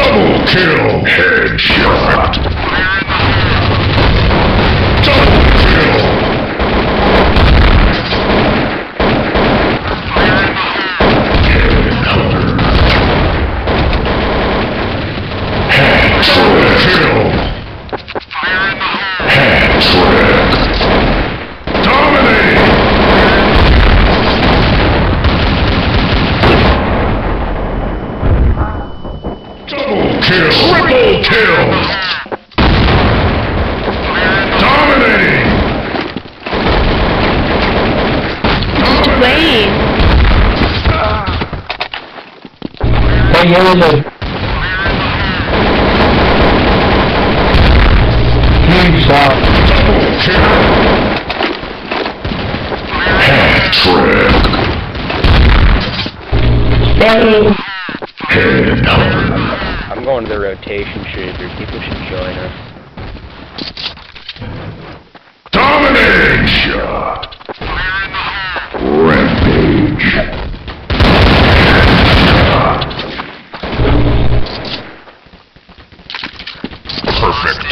Double kill! Headshot! Kill. Triple kill. Dominating. Dominating. Wait. Hey, yellow. Huge shot. Double kill. Hat trick. Hey. Going to the rotation shooter. People should join us. Dominating. Rampage. Perfect.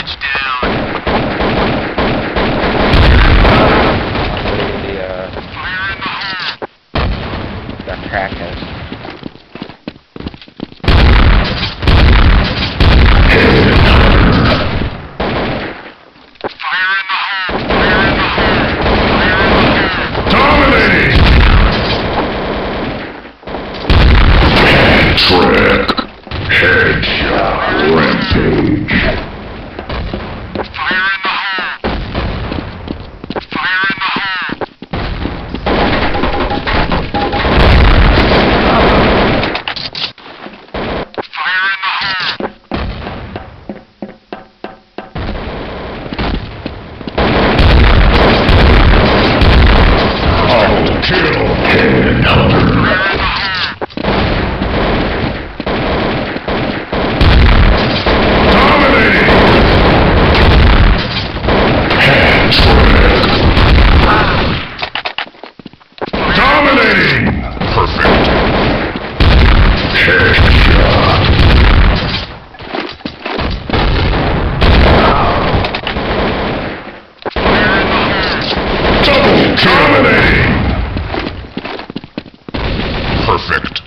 Perfect.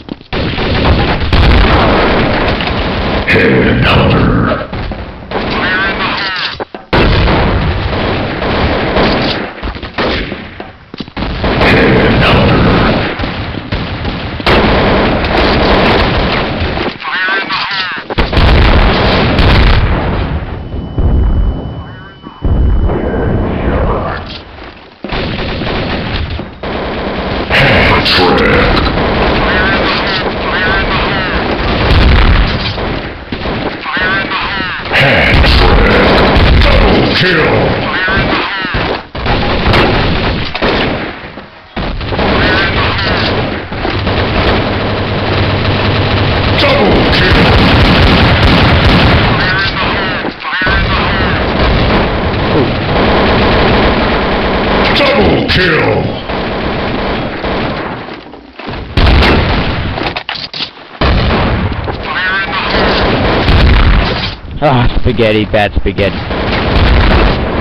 Headhunter. Trick. Hat trick. Double kill. Kill. Ah, spaghetti, bad spaghetti.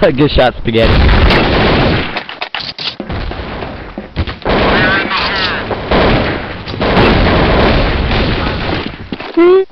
Good shot, Spaghetti. Fire!